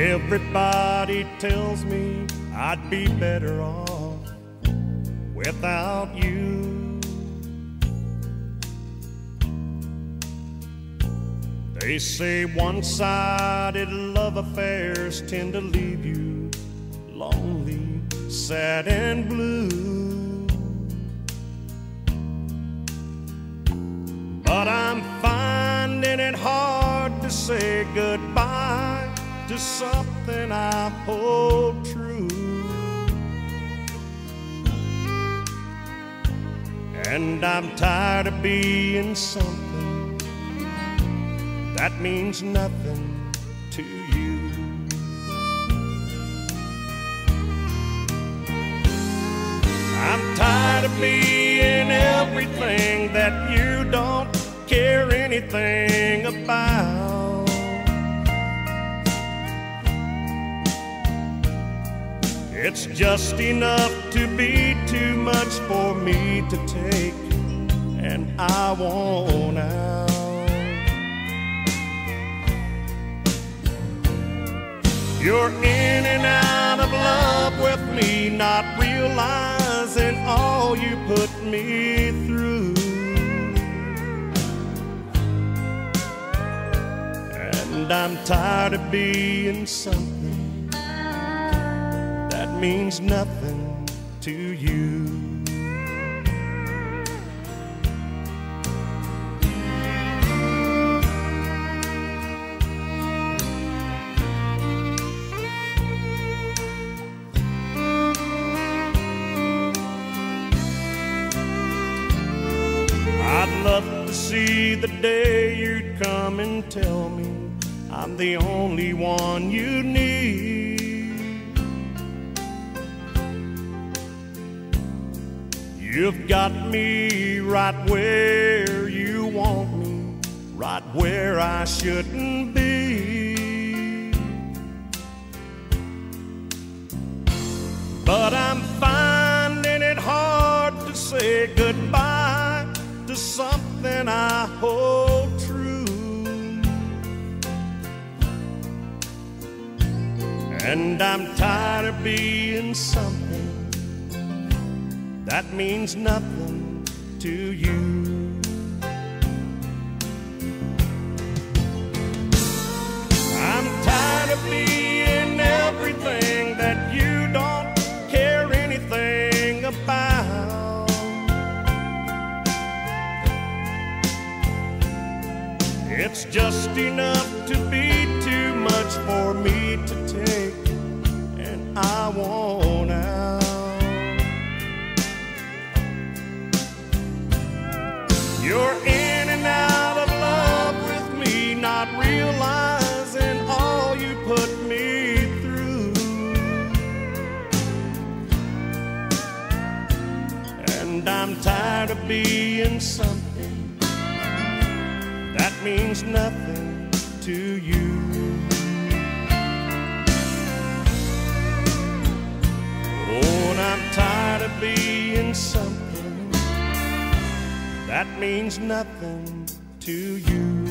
Everybody tells me I'd be better off without you. They say one sided love affairs tend to leave you lonely, sad, and blue. But I'm finding it hard to say goodbye to something I hold true. And I'm tired of being something that means nothing to you. I'm tired of being everything that you don't care anything about. It's just enough to be too much for me to take, and I want out. You're in and out of love with me, not realizing all you put me through. And I'm tired of being something means nothing to you. I'd love to see the day you'd come and tell me I'm the only one you need. You've got me right where you want me, right where I shouldn't be. But I'm finding it hard to say goodbye to something I hold true. And I'm tired of being something that means nothing to you. I'm tired of being everything that you don't care anything about. It's just enough to be too much for me to take, You're in and out of love with me, not realizing all you put me through. And I'm tired of being something that means nothing to you. That means nothing to you.